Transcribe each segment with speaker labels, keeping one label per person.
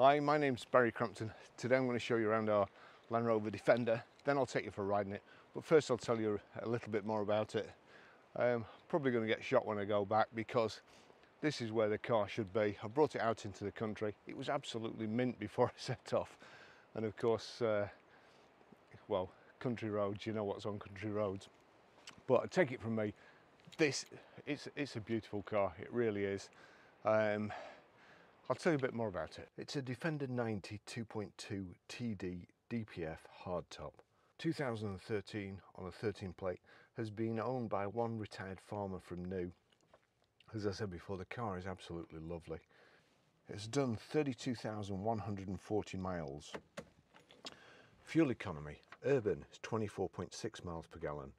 Speaker 1: Hi, my name's Barry Crampton. Today I'm going to show you around our Land Rover Defender, then I'll take you for a ride in it. But first I'll tell you a little bit more about it. I'm probably going to get shot when I go back because this is where the car should be. I brought it out into the country. It was absolutely mint before I set off. And of course, uh, well, country roads, you know what's on country roads. But take it from me, this, it's, it's a beautiful car, it really is. Um, I'll tell you a bit more about it. It's a Defender 90 2.2 TD DPF hardtop. 2013 on a 13 plate has been owned by one retired farmer from New. As I said before, the car is absolutely lovely. It's done 32,140 miles. Fuel economy, urban is 24.6 miles per gallon,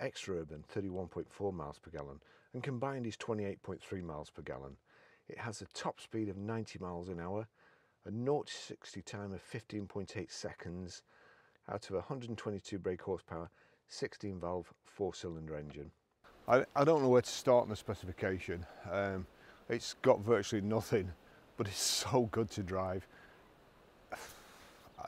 Speaker 1: extra urban 31.4 miles per gallon, and combined is 28.3 miles per gallon. It has a top speed of 90 miles an hour, a 0 to 60 time of 15.8 seconds out of a 122 brake horsepower, 16 valve, four cylinder engine. I, I don't know where to start on the specification. Um, it's got virtually nothing, but it's so good to drive. I,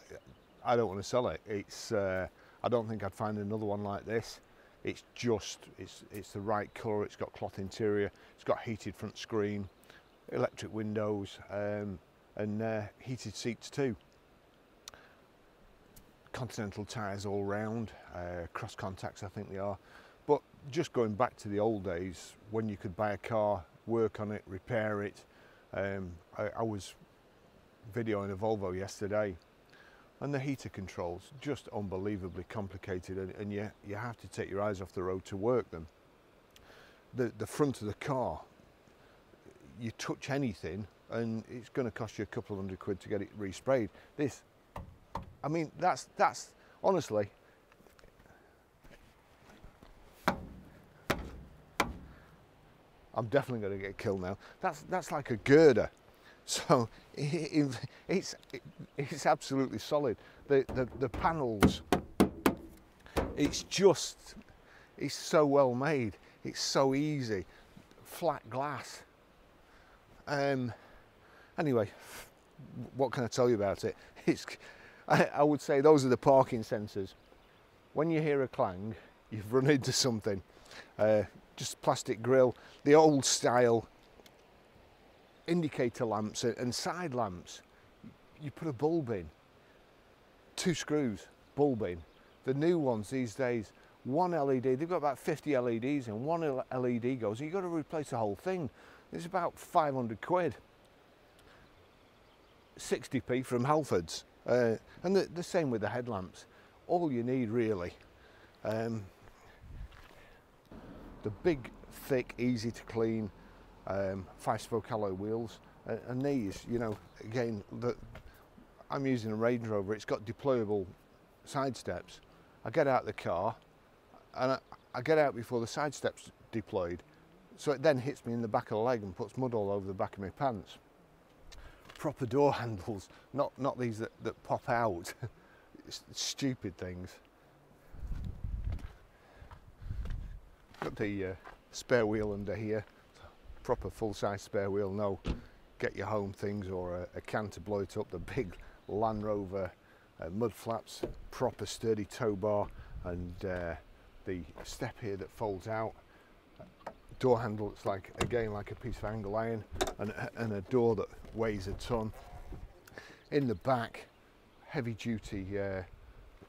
Speaker 1: I don't want to sell it. It's, uh, I don't think I'd find another one like this. It's just, it's, it's the right colour, it's got cloth interior, it's got heated front screen, electric windows um, and uh, heated seats too. Continental tyres all round, uh, cross contacts I think they are. But just going back to the old days when you could buy a car, work on it, repair it. Um, I, I was videoing a Volvo yesterday and the heater controls just unbelievably complicated and, and you, you have to take your eyes off the road to work them. The, the front of the car you touch anything and it's going to cost you a couple of hundred quid to get it resprayed. This, I mean, that's, that's honestly, I'm definitely going to get killed now. That's, that's like a girder. So it, it's, it, it's absolutely solid. The, the, the panels, it's just, it's so well made. It's so easy. Flat glass. Um, anyway, what can I tell you about it? It's, I, I would say those are the parking sensors. When you hear a clang, you've run into something. Uh, just plastic grill, the old style indicator lamps and side lamps. You put a bulb in, two screws, bulb in. The new ones these days, one LED, they've got about 50 LEDs and one LED goes, you've got to replace the whole thing. It's about 500 quid. 60p from Halfords. Uh, and the, the, same with the headlamps. All you need really. Um, the big, thick, easy to clean um, five spoke alloy wheels. Uh, and these, you know, again, the, I'm using a Range Rover. It's got deployable side steps. I get out the car and I, I get out before the side steps deployed so it then hits me in the back of the leg and puts mud all over the back of my pants. Proper door handles, not, not these that, that pop out. stupid things. Got the uh, spare wheel under here, proper full-size spare wheel, no get your home things or a, a, can to blow it up, the big Land Rover uh, mud flaps, proper sturdy tow bar and uh, the step here that folds out door handle that's like again like a piece of angle iron and, and a door that weighs a ton. In the back heavy duty uh,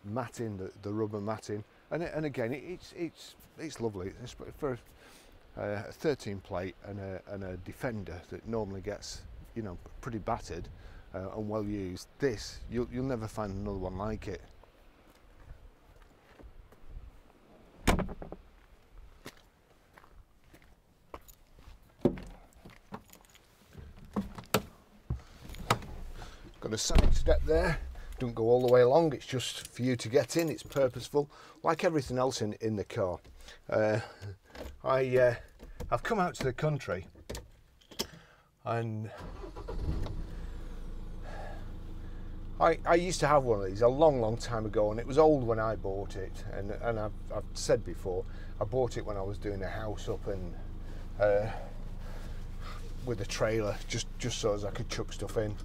Speaker 1: matting the, the rubber matting. And, and again it's it's it's lovely. It's for a 13 plate and a, and a defender that normally gets you know pretty battered uh, and well used. This you'll, you'll never find another one like it a side step there. Don't go all the way along it's just for you to get in it's purposeful like everything else in in the car. Uh, I uh, I've come out to the country and I, I used to have one of these a long long time ago and it was old when I bought it and, and I've, I've said before I bought it when I was doing a house up and uh, with a trailer just just so as I could chuck stuff in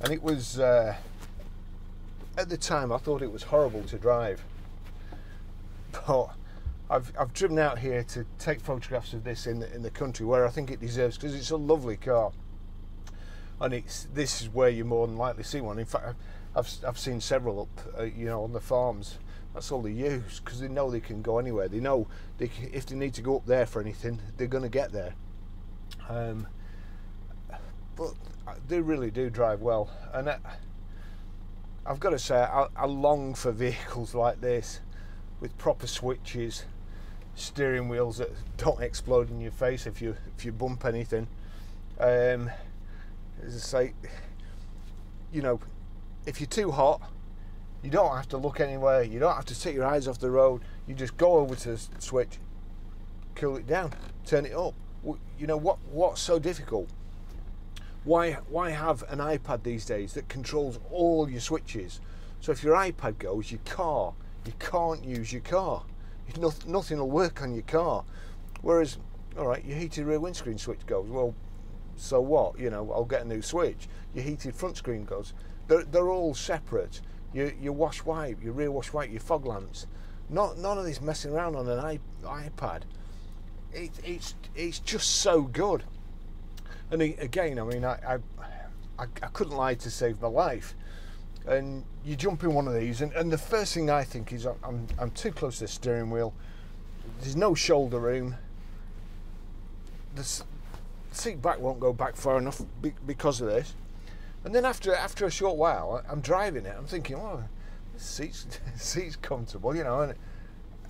Speaker 1: and it was uh, at the time I thought it was horrible to drive, but I've, I've driven out here to take photographs of this in the, in the country where I think it deserves because it's a lovely car, and it's this is where you more than likely see one. In fact, I've I've seen several up, uh, you know, on the farms. That's all they use because they know they can go anywhere. They know they if they need to go up there for anything, they're going to get there. Um, but they really do drive well, and I, I've got to say, I, I long for vehicles like this with proper switches, steering wheels that don't explode in your face if you if you bump anything. Um, as I say, you know, if you're too hot, you don't have to look anywhere. You don't have to take your eyes off the road. You just go over to the switch, cool it down, turn it up. You know what? What's so difficult? Why why have an iPad these days that controls all your switches? So if your iPad goes, your car, you can't use your car. Nothing will work on your car. Whereas, all right, your heated rear windscreen switch goes. Well, so what? You know, I'll get a new switch. Your heated front screen goes. They're, they're all separate. Your, your wash wipe, your rear wash wipe, your fog lamps. Not none of this messing around on an iPad. It, it's it's just so good. And again, I mean, I, I, I, couldn't lie to save my life. And you jump in one of these, and, and the first thing I think is I'm, I'm too close to the steering wheel. There's no shoulder room. The seat back won't go back far enough because of this. And then after after a short while, I'm driving it. I'm thinking, oh, this seat's seat's comfortable, you know, and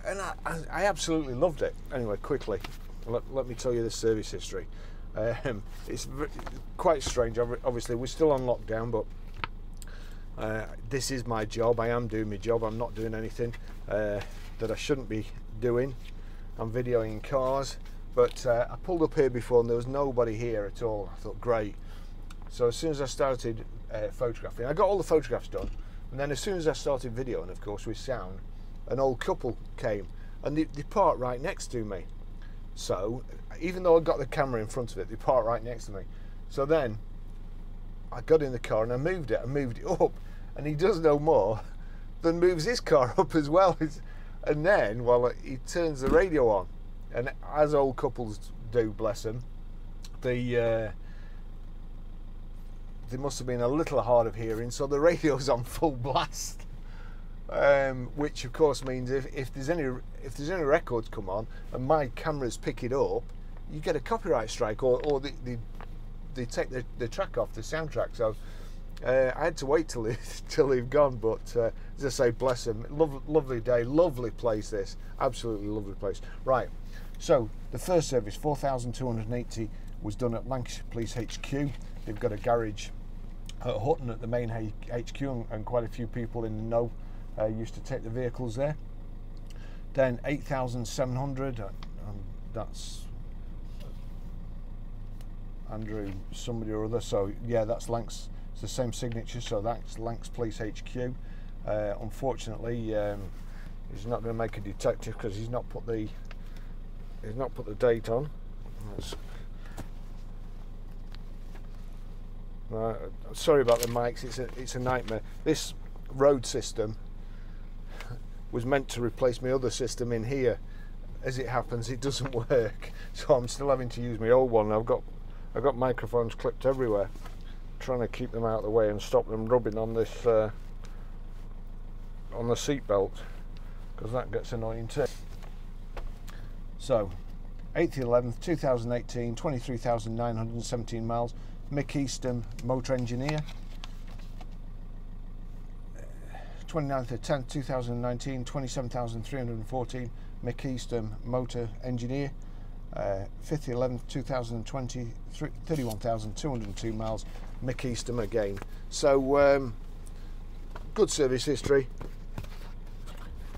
Speaker 1: and I, I absolutely loved it. Anyway, quickly, let, let me tell you the service history. Um, it's quite strange. Obviously, we're still on lockdown, but uh, this is my job. I am doing my job. I'm not doing anything uh, that I shouldn't be doing. I'm videoing cars, but uh, I pulled up here before and there was nobody here at all. I thought, great. So as soon as I started uh, photographing, I got all the photographs done, and then as soon as I started videoing, of course, with sound, an old couple came and they, they parked right next to me. So even though I got the camera in front of it, they parked right next to me. So then I got in the car and I moved it. I moved it up, and he does no more than moves his car up as well. And then, well, he turns the radio on, and as old couples do, bless them, the uh, they must have been a little hard of hearing, so the radio's on full blast. Um, which of course means if, if there's any if there's any records come on and my cameras pick it up, you get a copyright strike or, or they, they, they take the, the track off the soundtrack. So uh, I had to wait till he, till they've gone. But uh, as I say, bless them. Lovely, lovely day, lovely place. This absolutely lovely place. Right. So the first service, 4,280, was done at Lancashire Police HQ. They've got a garage at Hutton at the main HQ, and, and quite a few people in the know uh, used to take the vehicles there. Then 8,700, uh, that's Andrew somebody or other. So yeah, that's Lancs. It's the same signature. So that's Lancs Police HQ. Uh, unfortunately, um, he's not going to make a detective because he's not put the he's not put the date on. Uh, sorry about the mics. It's a it's a nightmare. This Rode system was meant to replace my other system in here. As it happens, it doesn't work, so I'm still having to use my old one. I've got I've got microphones clipped everywhere, trying to keep them out of the way and stop them rubbing on this uh, on the seat belt because that gets annoying too. So, 8th 11th 2018, 23,917 miles. Mick Easton, motor engineer. 29th of 10th 2019, 27,314. Mick motor engineer. Uh, 5th 11th 2020 31,202 miles Mick again so um, good service history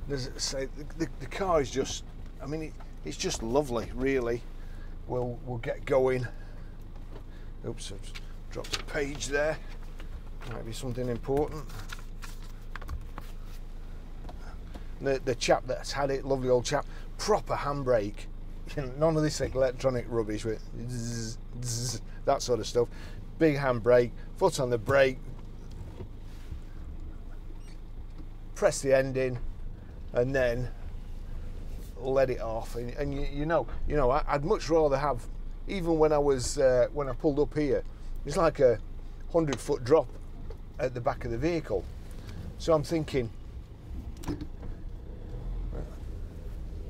Speaker 1: There's, say, the, the, car is just I mean it, it's just lovely really we'll we'll get going oops I've dropped a page there might be something important the, the chap that's had it, lovely old chap, proper handbrake. None of this electronic rubbish with zzz, zzz, that sort of stuff. Big handbrake, foot on the brake, press the end in, and then let it off. And, and you, you, know, you know, I, would much rather have, even when I was uh, when I pulled up here, it's like a hundred foot drop at the back of the vehicle. So I'm thinking,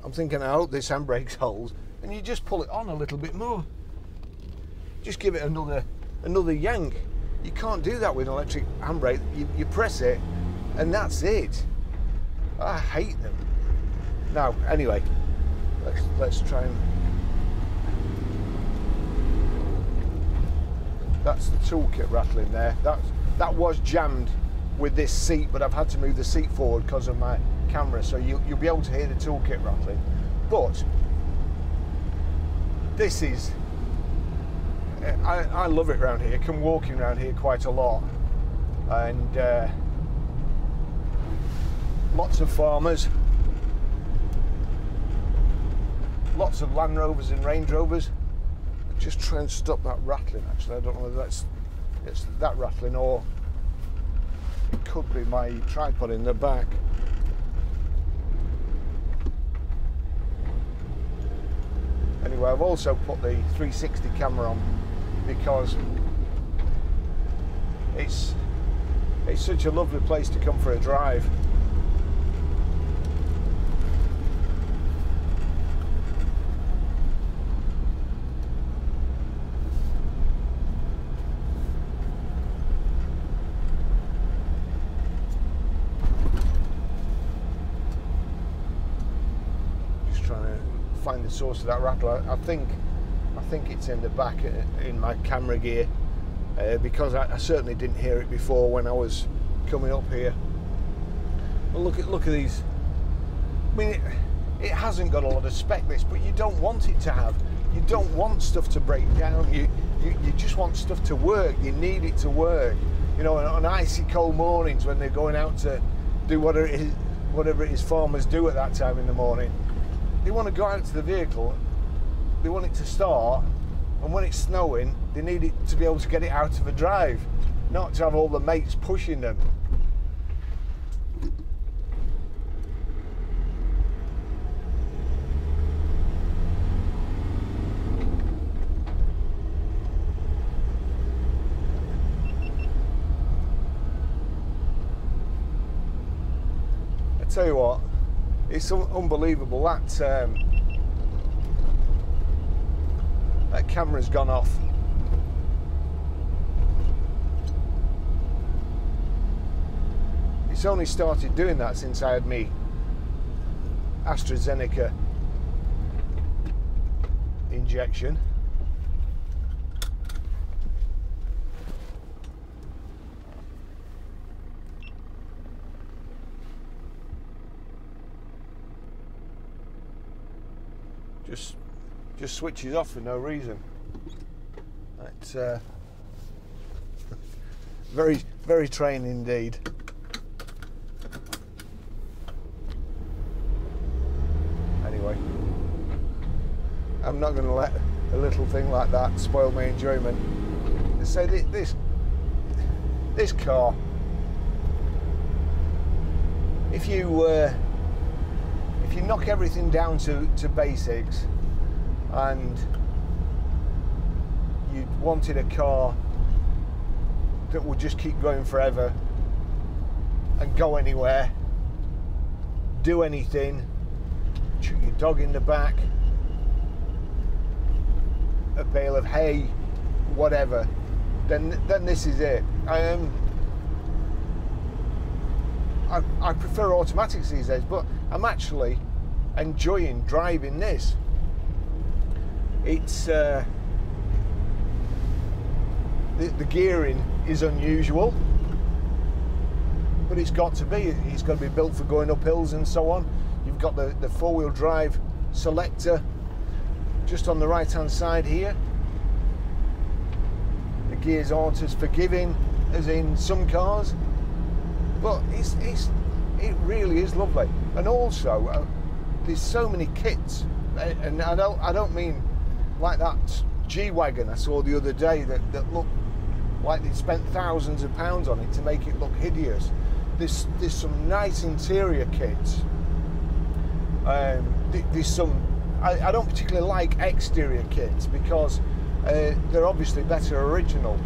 Speaker 1: I'm thinking, I hope this handbrake holds, and you just pull it on a little bit more. Just give it another another yank. You can't do that with an electric handbrake. You, you press it, and that's it. I hate them. Now, anyway, let's let's try and. That's the toolkit rattling there. That that was jammed with this seat, but I've had to move the seat forward because of my camera, so you, you'll be able to hear the toolkit rattling. But this is, I, I love it around here. I come walking around here quite a lot, and uh, lots of farmers, lots of Land Rovers and Range Rovers. Just try and stop that rattling. Actually, I don't know whether that's it's that rattling or it could be my tripod in the back. Anyway, I've also put the 360 camera on because it's it's such a lovely place to come for a drive. find the source of that rattle. I, I think I think it's in the back uh, in my camera gear uh, because I, I, certainly didn't hear it before when I was coming up here. But look at look at these. I mean, it, it hasn't got a lot of spec this, but you don't want it to have. You don't want stuff to break down. You, you you just want stuff to work. You need it to work. You know, on icy cold mornings when they're going out to do whatever it is, whatever it is farmers do at that time in the morning they want to go out to the vehicle, they want it to start, and when it's snowing, they need it to be able to get it out of a drive, not to have all the mates pushing them. I tell you what, it's un unbelievable that um, that camera's gone off. It's only started doing that since I had me AstraZeneca injection. Just just switches off for no reason. That's uh, very very train indeed. Anyway, I'm not going to let a little thing like that spoil my enjoyment. So this this car, if you uh, if you knock everything down to, to basics and you wanted a car that would just keep going forever and go anywhere, do anything, chuck your dog in the back, a bale of hay, whatever, then then this is it. I um, I, I prefer automatics these days, but I'm actually enjoying driving this. It's uh, the, the gearing is unusual, but it's got to be. It's got to be built for going up hills and so on. You've got the, the four wheel drive selector just on the right hand side here. The gears aren't as forgiving as in some cars, but it's, it's it really is lovely. And also, uh, there's so many kits, and I don't I don't mean like that G wagon I saw the other day that that looked like they spent thousands of pounds on it to make it look hideous. there's there's some nice interior kits. Um, there's some. I, I, don't particularly like exterior kits because uh, they're obviously better original,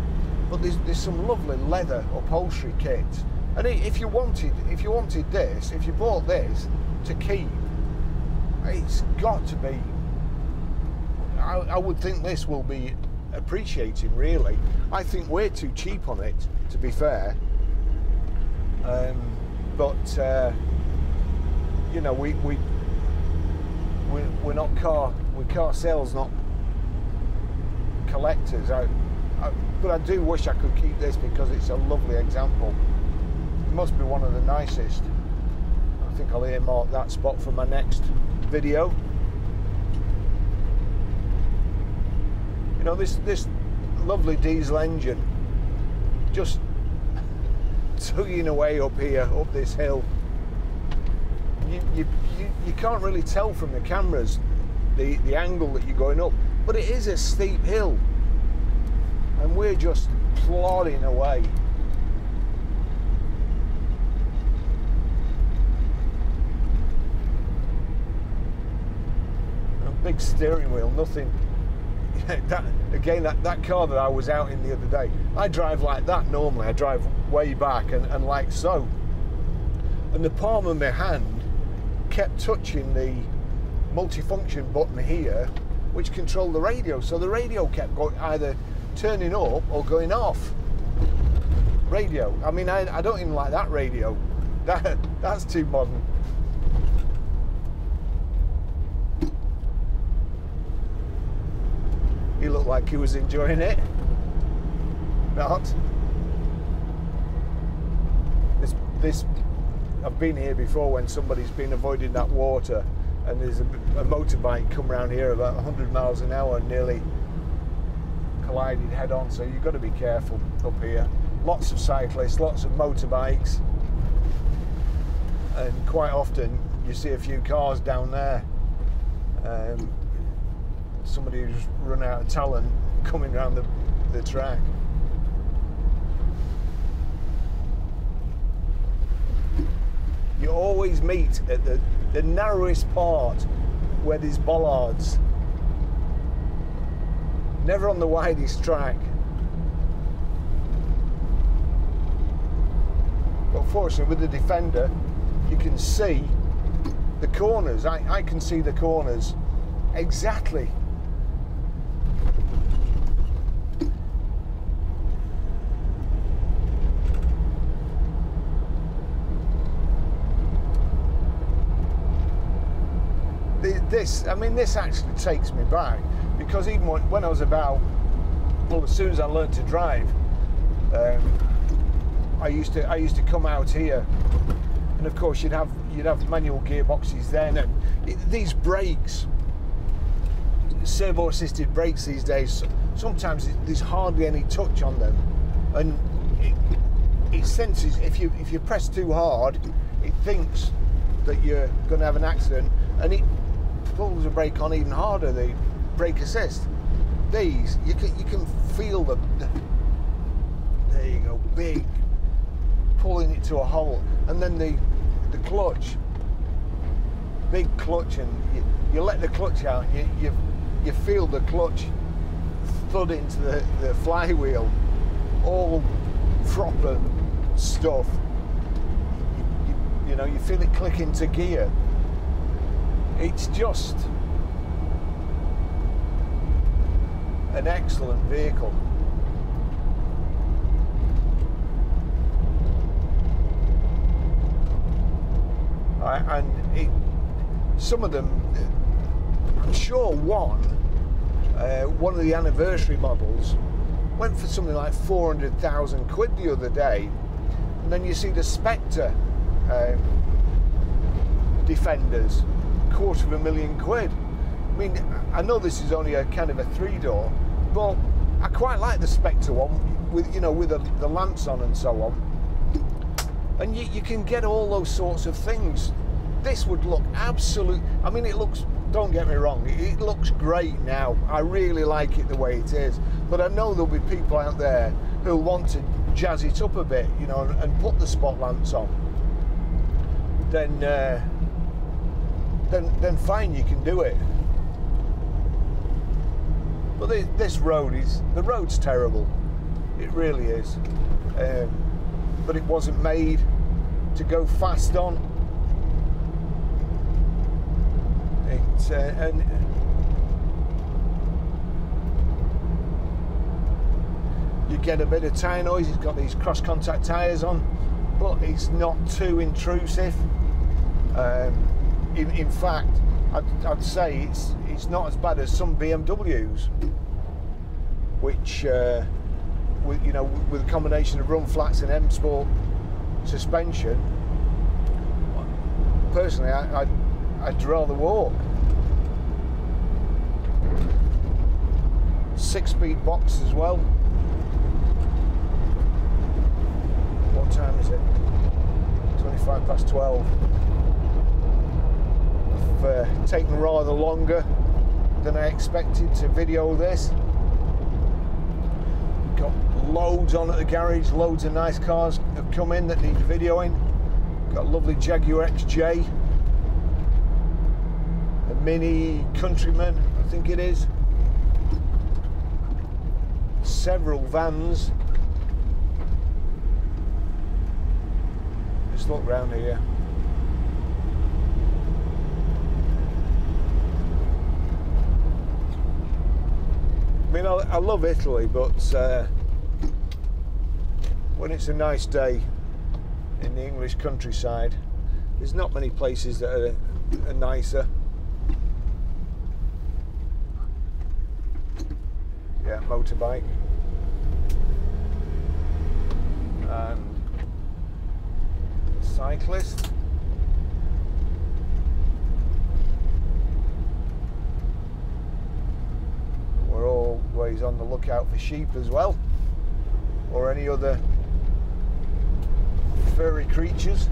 Speaker 1: but there's there's some lovely leather upholstery kits. And if you wanted if you wanted this, if you bought this to keep, it's got to be. I, I would think this will be appreciating really. I think we're too cheap on it, to be fair. Um, but uh, you know, we we we we're not car we car sales, not collectors. I, I, but I do wish I could keep this because it's a lovely example. Must be one of the nicest. I think I'll earmark that spot for my next video. You know, this this lovely diesel engine just tugging away up here, up this hill. You, you, you, you can't really tell from the cameras the, the angle that you're going up, but it is a steep hill. And we're just plodding away. A big steering wheel, nothing. That again that, that car that I was out in the other day I drive like that normally. I drive way back and, and like so. And the palm of my hand kept touching the multifunction button here which controlled the radio. So the radio kept going either turning up or going off. Radio. I mean I, I don't even like that radio. That that's too modern He looked like he was enjoying it. Not. This, this, I've been here before when somebody's been avoiding that water and there's a, a motorbike come around here about 100 miles an hour nearly collided head on. So you've got to be careful up here. Lots of cyclists, lots of motorbikes, and quite often you see a few cars down there. Um, somebody who's run out of talent coming around the, the track. You always meet at the, the narrowest part where there's bollards. Never on the widest track. But fortunately with the Defender, you can see the corners. I, I can see the corners exactly this, I mean, this actually takes me back because even when, I was about, well, as soon as I learned to drive, um, I used to I used to come out here, and of course you'd have you'd have manual gearboxes then, and it, these brakes, servo-assisted brakes these days, sometimes there's hardly any touch on them, and it, it senses if you if you press too hard, it thinks that you're going to have an accident, and it pulls the brake on even harder, the brake assist. These, you can, you can feel the, the there you go, big, pulling it to a halt. And then the, the clutch, big clutch, and you, you let the clutch out, you, you, you feel the clutch thud into the, the flywheel, all proper stuff. You, you, you know, you feel it click into gear it's just an excellent vehicle. and it, some of them, I'm sure one, uh, one of the anniversary models went for something like 400,000 quid the other day. And then you see the Spectre um, Defenders quarter of a million quid. I mean, I know this is only a kind of a three door, but I quite like the Spectre one with you know with the, the lamps on and so on. And you, you can get all those sorts of things. This would look absolute. I mean, it looks. Don't get me wrong. It, it looks great now. I really like it the way it is. But I know there'll be people out there who want to jazz it up a bit, you know, and, and put the spot lamps on, then uh, then then fine, you can do it. But this, this road is the road's terrible. It really is. Um, but it wasn't made to go fast on. It uh, and you get a bit of tyre noise. It's got these cross contact tyres on, but it's not too intrusive. Um, in, in fact, I'd, I'd, say it's it's not as bad as some BMWs, which uh, with you know with a combination of run flats and M Sport suspension. Personally, I, I'd, I'd rather walk. Six-speed box as well. What time is it? 25 past 12 uh, taken rather longer than I expected to video this. Got loads on at the garage, loads of nice cars have come in that need videoing. Got a lovely Jaguar XJ, a Mini Countryman, I think it is. Several vans. Just look round here. Mean, I, I love Italy, but uh, when it's a nice day in the English countryside, there's not many places that are, are nicer. Yeah, motorbike. And cyclist. Always on the lookout for sheep as well, or any other furry creatures.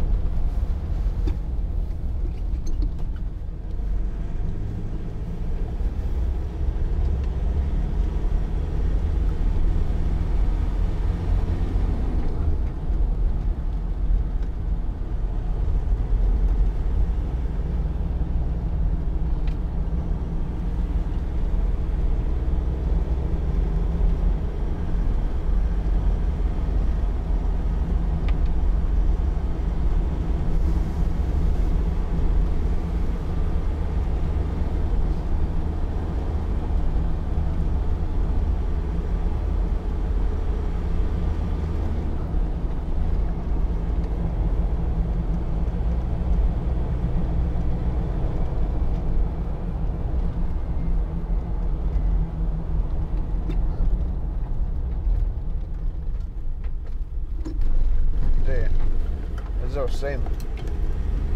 Speaker 1: Same.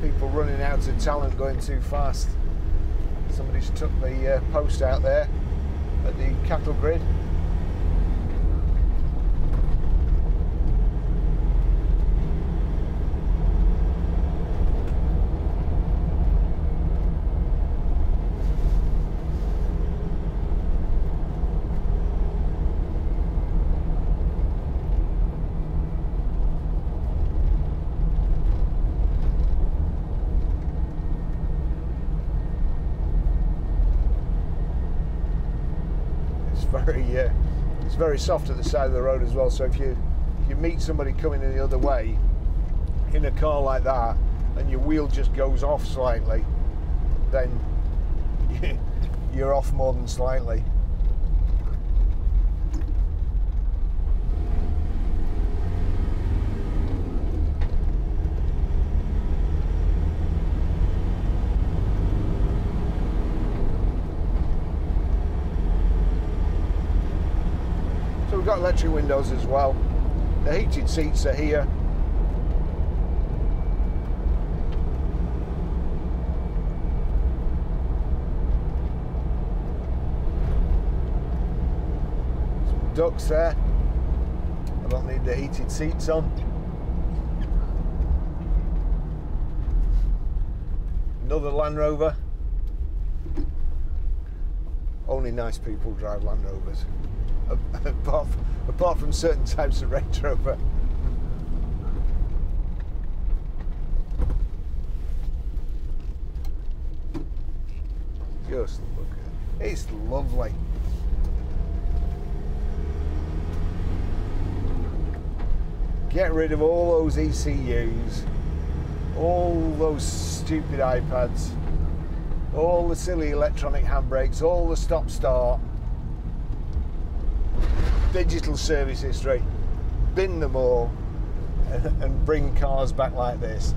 Speaker 1: People running out of talent going too fast. Somebody's took the uh, post out there at the cattle grid very uh, it's very soft at the side of the road as well. So if you if you meet somebody coming in the other way in a car like that, and your wheel just goes off slightly, then you're off more than slightly. Electric windows as well. The heated seats are here. Some ducts there. I don't need the heated seats on. Another Land Rover. Only nice people drive Land Rovers. Apart, from, apart from certain types of Range Rover. Just look at it. It's lovely. Get rid of all those ECUs, all those stupid iPads, all the silly electronic handbrakes, all the stop start, digital service history, bin them all, and bring cars back like this.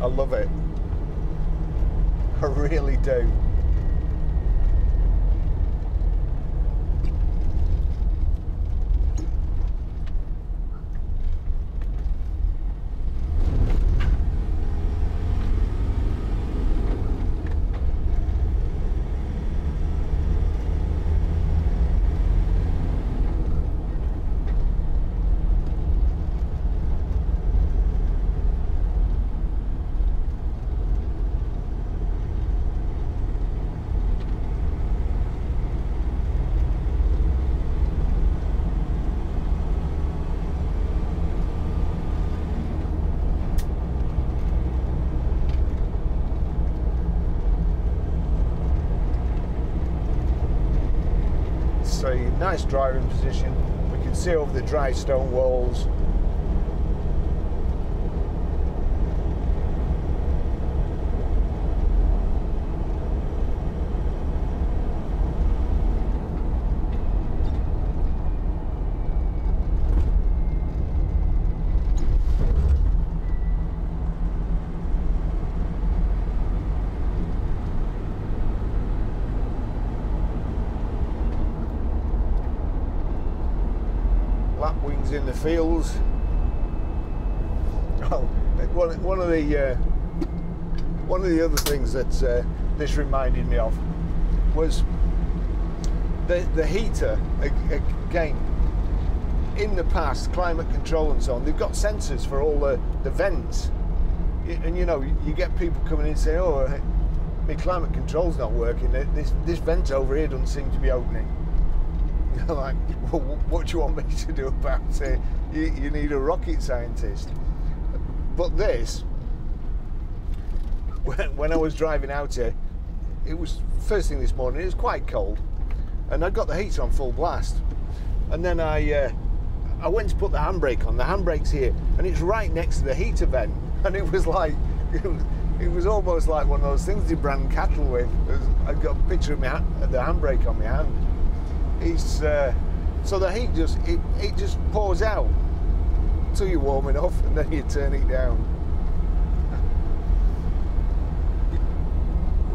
Speaker 1: I love it. I really do. It's a nice driving position. We can see over the dry stone walls. lapwings in the fields. Oh, one, one of the uh, one of the other things that uh, this reminded me of was the the heater again. In the past, climate control and so on, they've got sensors for all the, the vents, and you know you get people coming in and say, "Oh, my climate control's not working. This this vent over here doesn't seem to be opening." Like, well, what do you want me to do about it? You, you need a rocket scientist. But this, when, I was driving out here, it was first thing this morning. It was quite cold, and I got the heater on full blast. And then I, uh, I went to put the handbrake on. The handbrake's here, and it's right next to the heater vent. And it was like, it was, it was almost like one of those things you brand cattle with. It was, I got a picture of my the handbrake on my hand it's uh, so the heat just it, it just pours out until you're warm enough and then you turn it down.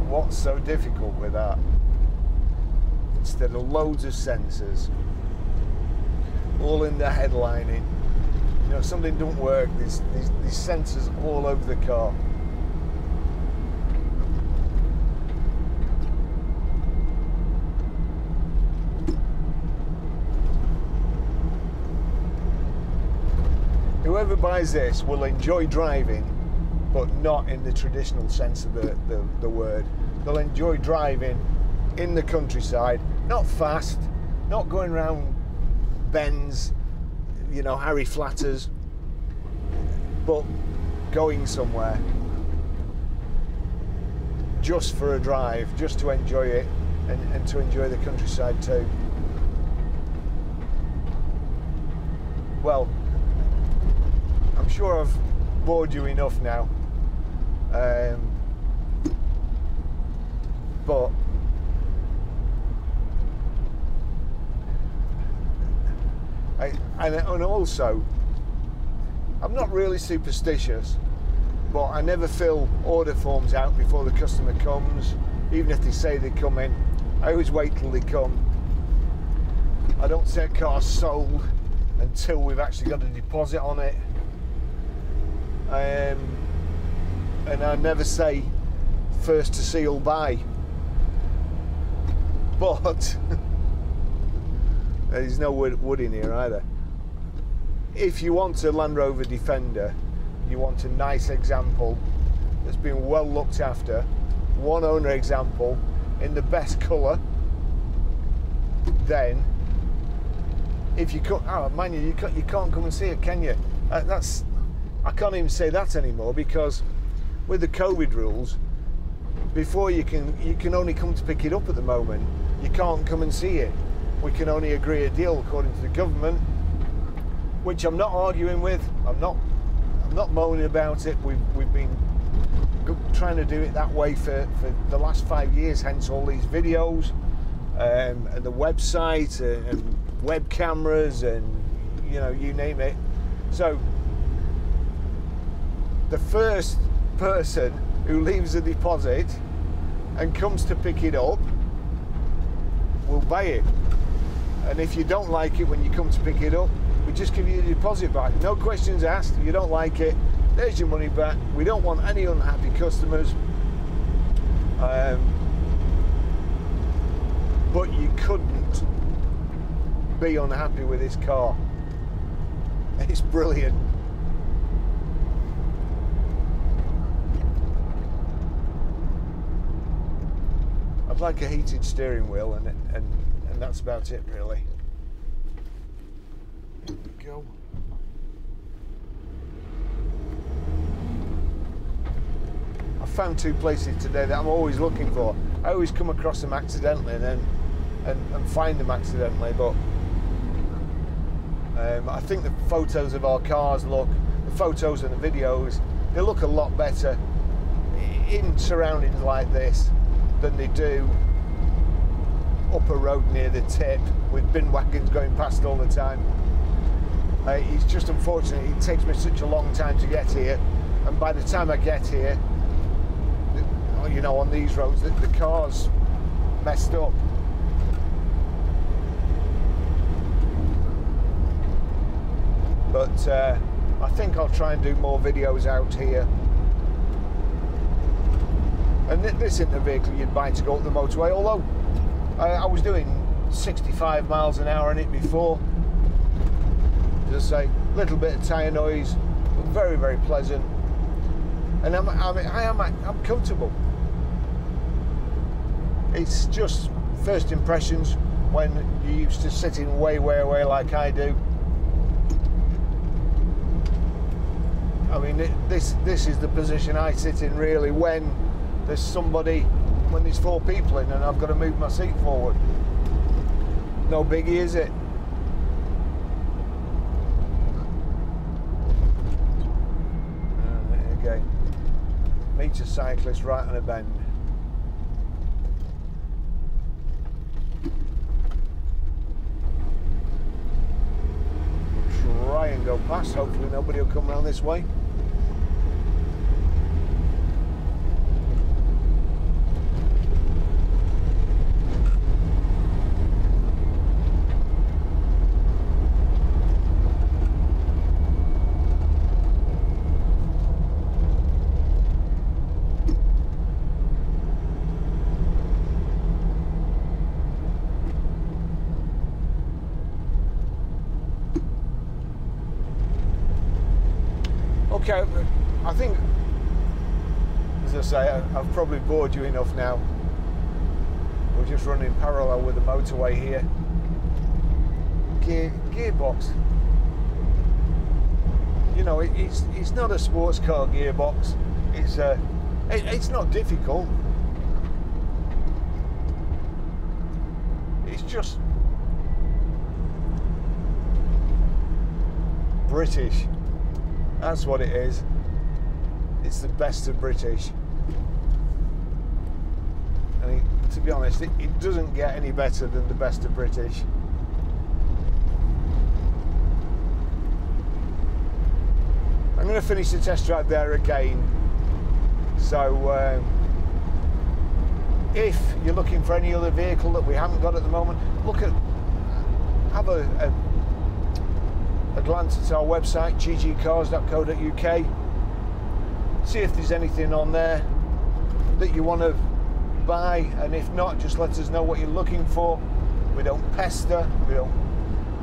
Speaker 1: What's so difficult with that? Instead of loads of sensors all in the headlining you know something don't work there's, there's, there's sensors all over the car whoever buys this will enjoy driving, but not in the traditional sense of the, the, the word. They'll enjoy driving in the countryside, not fast, not going around bends, you know, Harry Flatters, but going somewhere just for a drive, just to enjoy it and, and to enjoy the countryside too. Well, sure I've bored you enough now. Um, but I, and, and also, I'm not really superstitious, but I never fill order forms out before the customer comes, even if they say they come in. I always wait till they come. I don't say a car's sold until we've actually got a deposit on it. Um, and I never say first to see seal buy. But There's no wood, wood in here either. If you want a Land Rover Defender, you want a nice example that's been well looked after, one owner example in the best colour, then if you can't, oh man, you can't, you can't come and see it, can you? Uh, that's I can't even say that anymore because with the COVID rules, before you can you can only come to pick it up at the moment. You can't come and see it. We can only agree a deal according to the government, which I'm not arguing with. I'm not I'm not moaning about it. We've we've been trying to do it that way for, for the last five years, hence all these videos um, and the website and, and web cameras and you know you name it. So the first person who leaves a deposit and comes to pick it up will buy it. And if you don't like it when you come to pick it up, we just give you the deposit back. No questions asked. You don't like it, there's your money back. We don't want any unhappy customers. Um, but you couldn't be unhappy with this car. It's brilliant. Like a heated steering wheel and, and, and that's about it really. Here we go. I found two places today that I'm always looking for. I always come across them accidentally and then and, and find them accidentally, but um, I think the photos of our cars look, the photos and the videos, they look a lot better in surroundings like this than they do up a road near the tip with bin wagons going past all the time. Uh, it's just unfortunate it takes me such a long time to get here, and by the time I get here, you know, on these roads, the, the car's messed up. But uh, I think I'll try and do more videos out here and this isn't a vehicle you'd buy to go up the motorway, although I, I was doing 65 miles an hour in it before. Just say, little bit of tyre noise, but very, very pleasant. And I'm, I'm, I am, I'm comfortable. It's just first impressions when you're used to sitting way, way, way like I do. I mean, this this is the position I sit in really when there's somebody when there's four people in and I've got to move my seat forward. No biggie, is it? Oh, there you go. Meet a cyclist right on a bend. Try and go past, hopefully nobody will come around this way. okay, I think, as I say, I've you enough now. We're just running parallel with the motorway here. Gear, gearbox. You know, it, it's it's not a sports car gearbox. It's a, uh, it, it's not difficult. It's just British. That's what it is. It's the best of British. And it, to be honest, it, it doesn't get any better than the best of British. I'm going to finish the test drive there again. So, um, if you're looking for any other vehicle that we haven't got at the moment, look at have a, a a glance at our website, ggcars.co.uk, see if there's anything on there that you want to buy, and if not, just let us know what you're looking for. We don't pester, we don't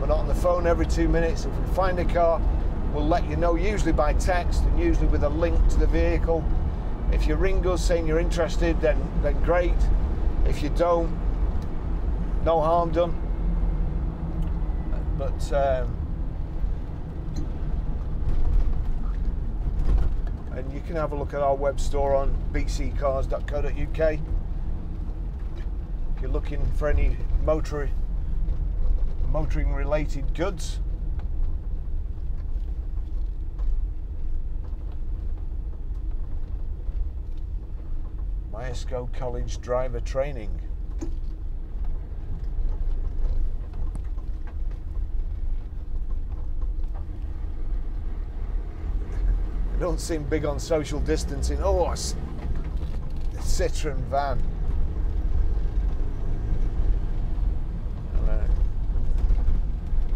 Speaker 1: We're not on the phone every two minutes. If we find a car, we'll let you know, usually by text and usually with a link to the vehicle. If you ring us saying you're interested, then, then great. If you don't, no harm done. But um, and you can have a look at our web store on bccars.co.uk. If you're looking for any motor, motoring related goods. Myerscough College driver training. Don't seem big on social distancing. Oh, Citroen van. And, uh,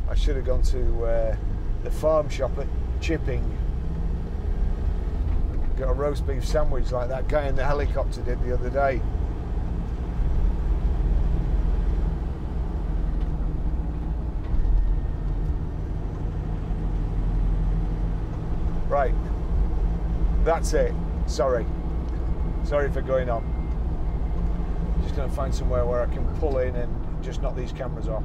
Speaker 1: I should have gone to uh, the farm shop at Chipping. Got a roast beef sandwich like that guy in the helicopter did the other day. Right. That's it. Sorry. Sorry for going on. Just going to find somewhere where I can pull in and just knock these cameras off.